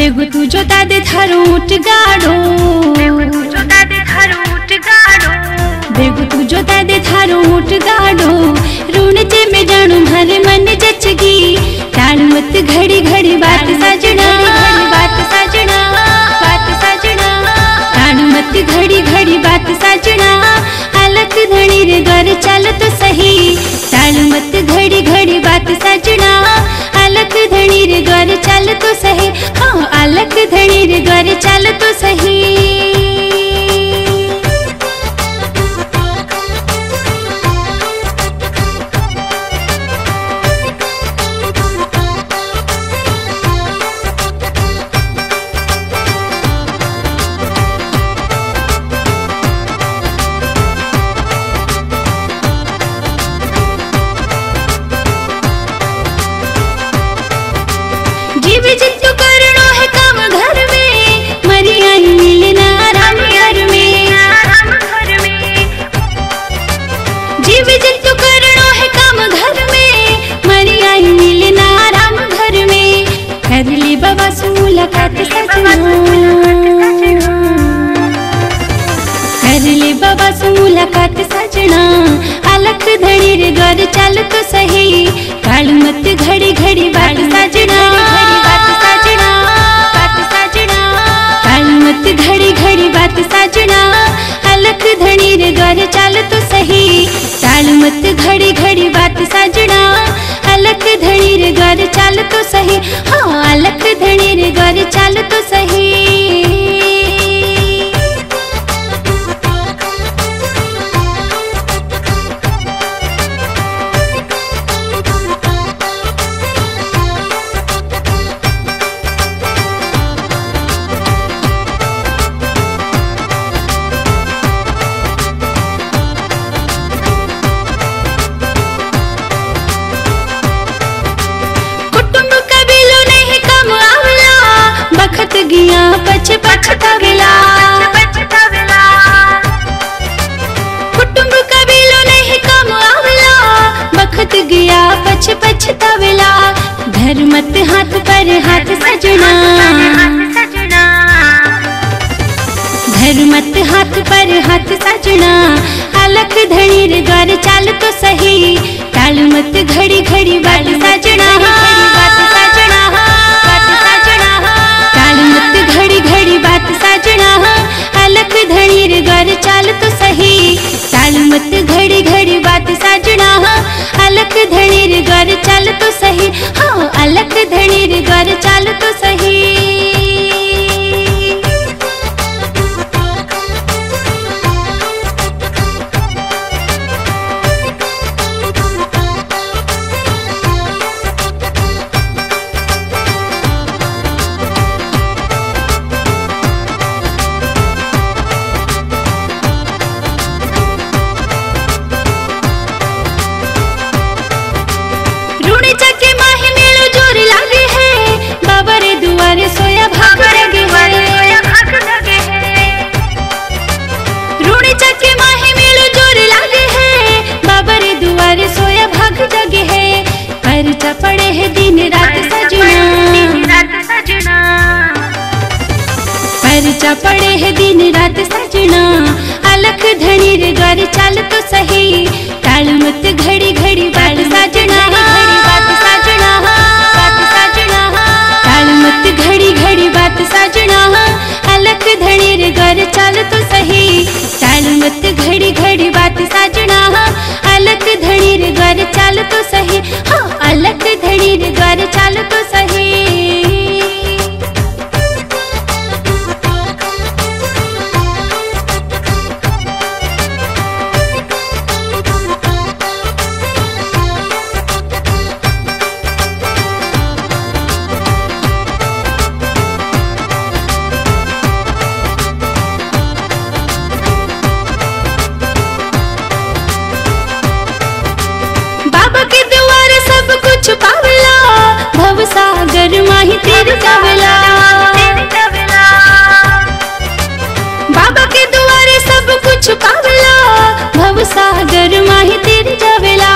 बेगु तू जोता दे थारो उठ गाड़ो। जोता दे थारो उठ गाड़ो बेगु तू जोता दे थारो उठ गाड़ो। रून जे में जाणू भरे मन जचगी। टाण मत घड़ी घड़ी बात सजना बात सजना बात सजना। टाण मत घड़ी घड़ी बात सजना अलग धणी रे घर चल तो सही। टाण मत घड़ी घड़ी बात सजना अलग धणी रे घर चल तो सही। हाँ। अलग धणी रे गोरे चल तो सही। मुलाकात सजना कर ले बाबा से मुलाकात सजना अलख धड़ी रे घर चल तो सही। काल मत घड़ी घड़ी बात सजना। बात सजना बात सजना। काल मत घड़ी घड़ी बात सजना। अलख धड़ी रे घर चल तो सही। काल मत घड़ी गिया पछ पछतावेला पछतावेला कुटुंब कबीलो नहीं कम आवला बखत गिया पछ पछतावेला घर मत हाथ पर हाथ सजना। घर मत हाथ पर हाथ सजना। अलख धड़ी रे द्वार चाल तो सही। टाल मत घड़ी घड़ी बात सजना। परचा पड़े है दिन रात सजना। सजना। पड़े है दिन रात सजना। अलख धनी रे घर चाल तो सही माही तीर कवला बाबा के द्वार सब कुछ पावला। भव सागर माही तीर जवेला।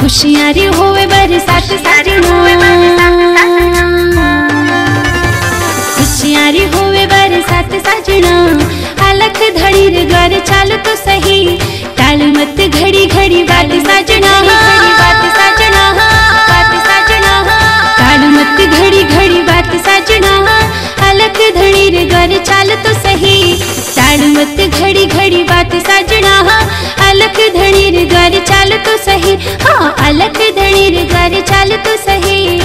खुशियाँ होवे बरसात साजना। तैयारी होवे बरसात सजना। अलख धड़ी रे घर चाल तो सही। टाल मत घड़ी घड़ी बात सजना। टाल घड़ी घड़ी बात साजना अलग धनी रे घर चाल तो सही। हाँ अलग धनी रे घर चाल तो सही।